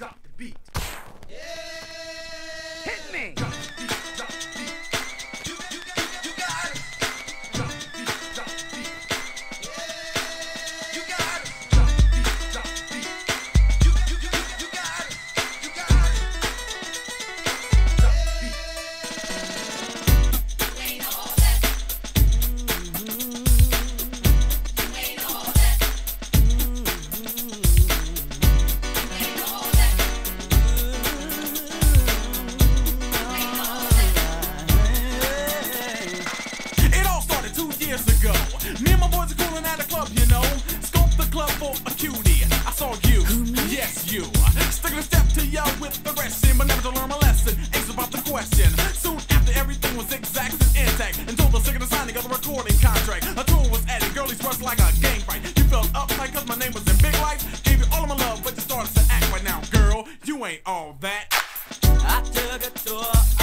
drop the beat. Club for a cutie. I saw you, yes you. Sticking a step to you with aggression, but never to learn my lesson. Ace about the question. Soon after everything was exact and intact, until the second signing of the recording contract. A tour was added, girlies rushed like a gang fight. You felt uptight cause my name was in big lights. Gave you all of my love, but you started to act right now, girl. You ain't all that. I took a tour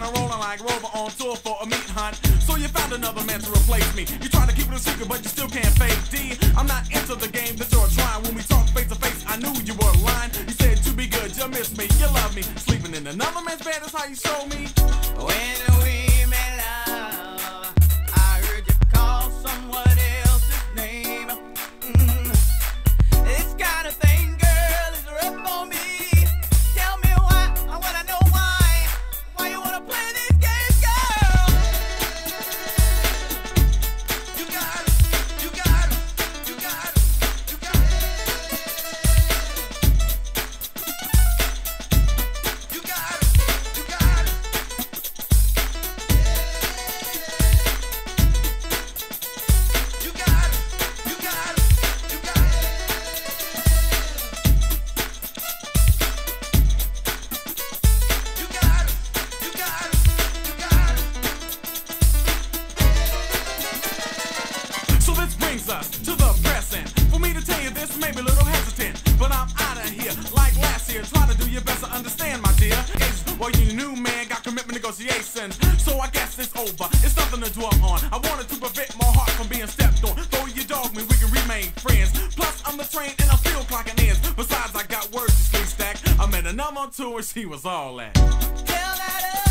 the and rolling like Rover on tour for a meat hunt. So you found another man to replace me. You try to keep it a secret, but you still can't fake D. I'm not into the game that you're trying. When we talk face to face, I knew you were lying. You said to be good, you miss me, you love me. Sleeping in another man's bed is how you show me. When well, you new man got commitment negotiations, so I guess it's over. It's nothing to dwell on. I wanted to prevent my heart from being stepped on. Though you dog me, we can remain friends. Plus, I'm the train and I'm still clocking ends. Besides, I got words to sleep stack. I met a number two and she was all that.